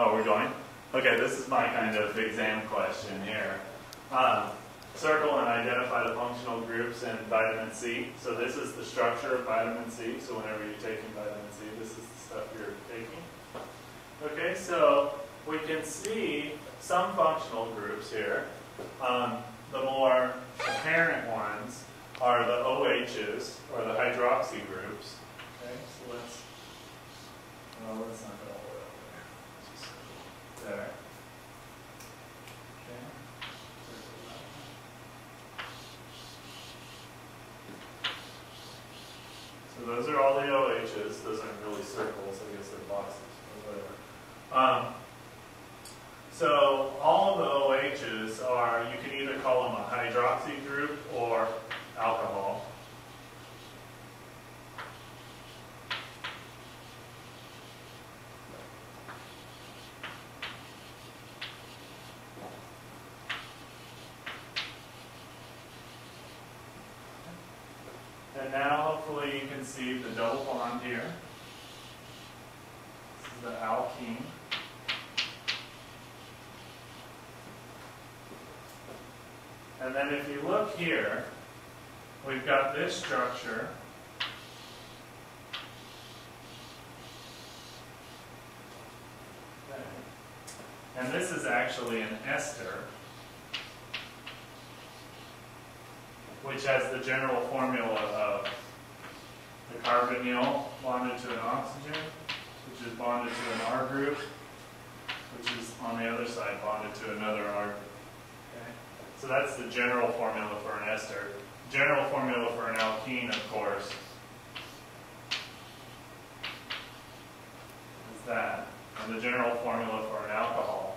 Oh, we're going? Okay, this is my kind of exam question here. Um, circle and identify the functional groups in vitamin C. So this is the structure of vitamin C. So whenever you're taking vitamin C, this is the stuff you're taking. Okay, so we can see some functional groups here. Um, the more apparent ones are the OHs, or the hydroxy groups. Okay, so let's, well, let's not go all the there. So those are all the OHs. Those aren't really circles. I guess they're boxes or whatever. Um, so all of the OHs are, you can either call them a hydroxy group or alcohol. And now hopefully you can see the double bond here. This is the alkene. And then if you look here, we've got this structure. And this is actually an ester, which has the general formula of the carbonyl bonded to an oxygen, which is bonded to an R group, which is on the other side bonded to another R group. So that's the general formula for an ester. General formula for an alkene, of course, is that. And the general formula for an alcohol